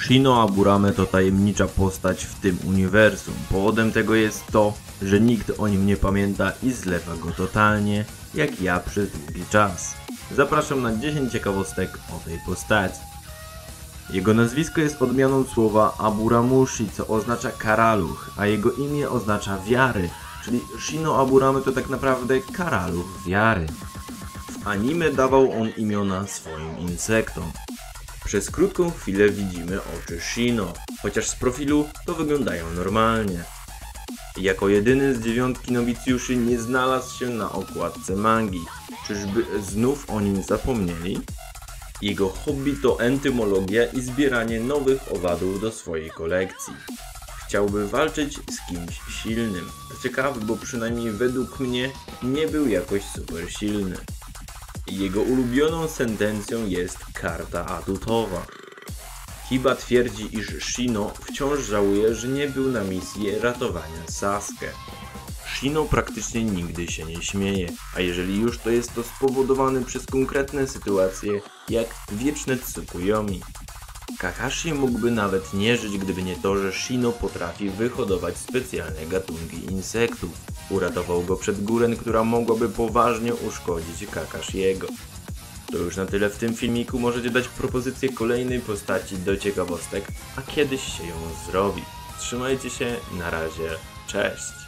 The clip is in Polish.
Shino Aburame to tajemnicza postać w tym uniwersum. Powodem tego jest to, że nikt o nim nie pamięta i zlewa go totalnie, jak ja przez długi czas. Zapraszam na 10 ciekawostek o tej postaci. Jego nazwisko jest odmianą słowa Aburamushi, co oznacza karaluch, a jego imię oznacza wiary, czyli Shino Aburame to tak naprawdę karaluch wiary. W anime dawał on imiona swoim insektom. Przez krótką chwilę widzimy oczy Shino, chociaż z profilu to wyglądają normalnie. Jako jedyny z dziewiątki nowicjuszy nie znalazł się na okładce mangi. Czyżby znów o nim zapomnieli? Jego hobby to entymologia i zbieranie nowych owadów do swojej kolekcji. Chciałby walczyć z kimś silnym. To ciekawe, bo przynajmniej według mnie nie był jakoś super silny. Jego ulubioną sentencją jest karta atutowa. Hiba twierdzi, iż Shino wciąż żałuje, że nie był na misji ratowania Sasuke. Shino praktycznie nigdy się nie śmieje, a jeżeli już to jest to spowodowane przez konkretne sytuacje, jak wieczne Tsukuyomi. Kakashi mógłby nawet nie żyć, gdyby nie to, że Shino potrafi wyhodować specjalne gatunki insektów. Uratował go przed Guren, która mogłaby poważnie uszkodzić Kakashiego. To już na tyle w tym filmiku. Możecie dać propozycję kolejnej postaci do ciekawostek, a kiedyś się ją zrobi. Trzymajcie się, na razie, cześć!